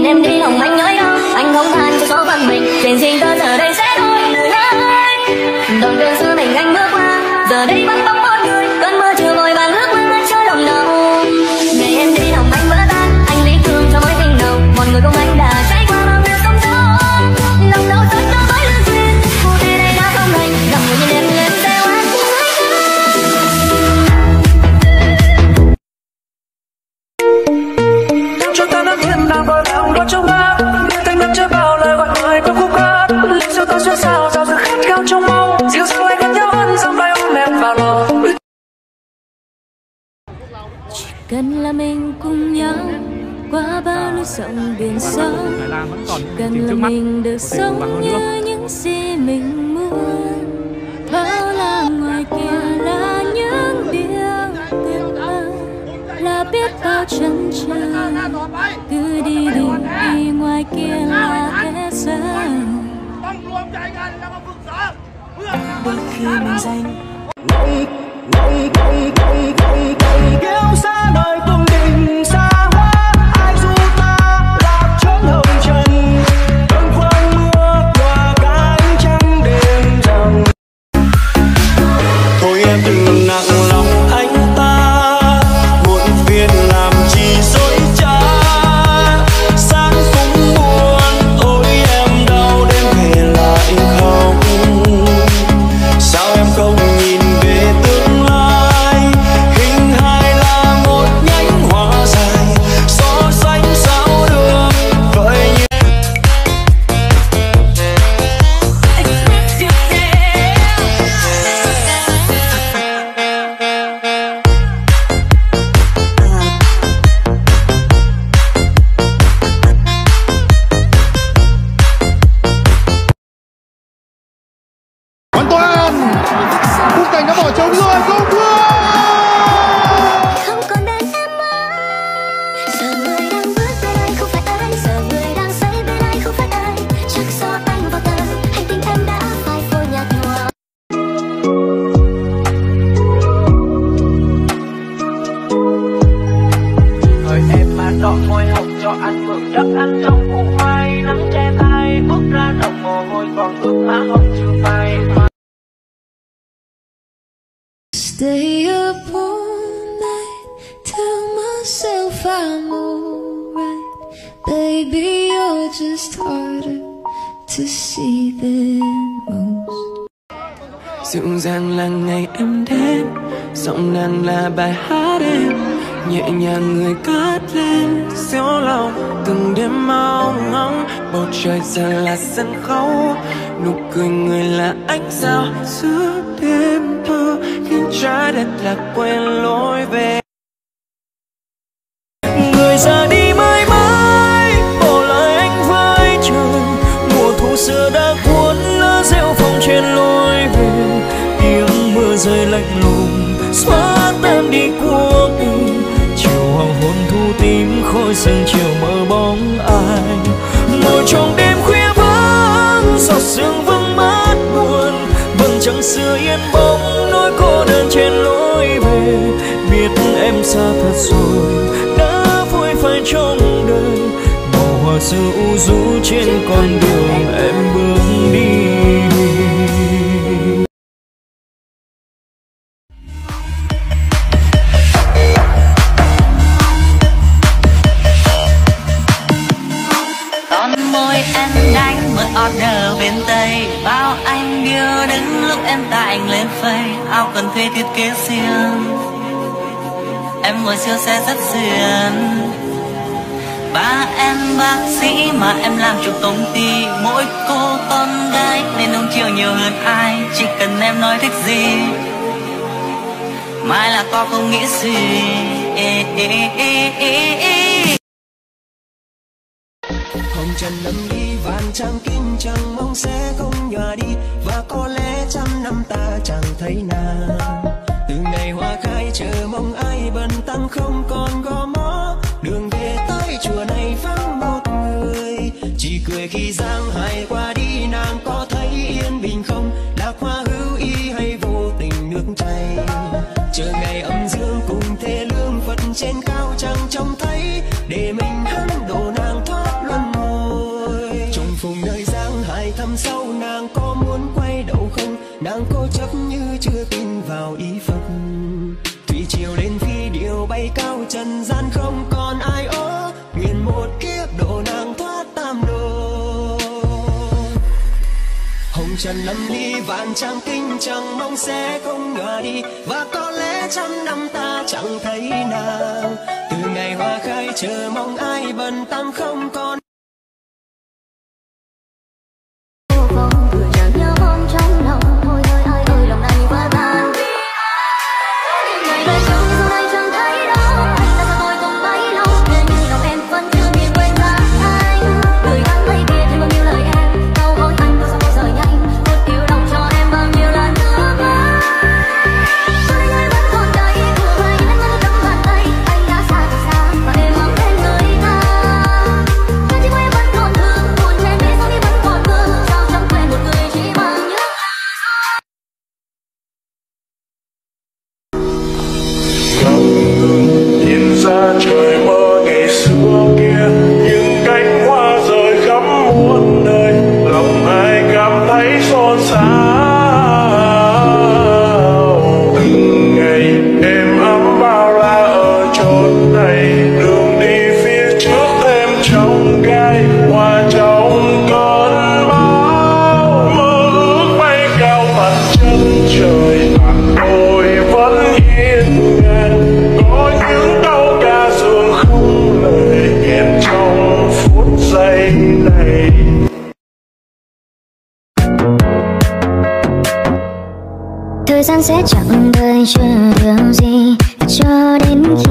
nhìn em đi lòng anh nhói đau anh không than cho số phận mình. Chuyện riêng cơ, giờ đây sẽ thôi. Người ơi đoạn đường xưa mình anh bước qua. Giờ đây vẫn bóng cần là mình cùng nhau qua bao núi sông biển sâu những cần là mình được sống như những gì mình muốn bao la ngoài kia là những điều tuyệt vời là biết bao chân trời cứ đi đi đi ngoài kia là thế giới đôi khi mình danh kéo xa đời đọ môi hồng cho anh mượn đất anh trong củ mai nắng che tay bước ra đồng mồ hôi còn ướt má hồng chưa phai Stay up all night, tell myself I'm alright. Baby, you're just harder to see than most. dịu dàng là ngày em đến giọng nàng là bài hát em nhẹ nhàng người cất lên xéo lòng, từng đêm mau ngóng, bầu trời giờ là sân khấu. Nụ cười người là ánh sao giữa đêm thơ khiến trái đất lạc quên lối về. Xa thật rồi, đã vui phai trong đời. Màu hoa xưa u rũ trên con đường em bước đi. Con môi em đánh mượn order bên tây. Bao anh yêu đứng lúc em tại anh lên phây áo cần thuê thiết kế riêng em ngồi siêu xe rất duyên. Ba em bác sĩ mà em làm chủ công ty mỗi cô con gái nên ông chiều nhiều hơn ai chỉ cần em nói thích gì. Mai là con không nghĩ gì. Ê, ê, ê, ê, ê. hồng trần lâm đi, vạn trang kim chẳng mong sẽ không nhòa đi và có lẽ trăm năm ta chẳng thấy nàng. Từ ngày hoa khai chờ mong ai bần tăng không còn gò mó. Đường về tới chùa này vắng một người. Chỉ cười khi giang hải qua đi, nàng có thấy yên bình không? Lạc hoa hữu ý hay vô tình nước chảy. Chờ ngày âm dương cùng thế lương phật trên bay cao trần gian không còn ai ố. Nghiền một kiếp độ nàng thoát tam đồ. Hồng trần lâm ly vạn trang kinh chẳng mong sẽ không ngờ đi. Và có lẽ trăm năm ta chẳng thấy nàng. Từ ngày hoa khai chờ mong ai bần ta gian sẽ chẳng đợi chờ điều gì. Cho đến khi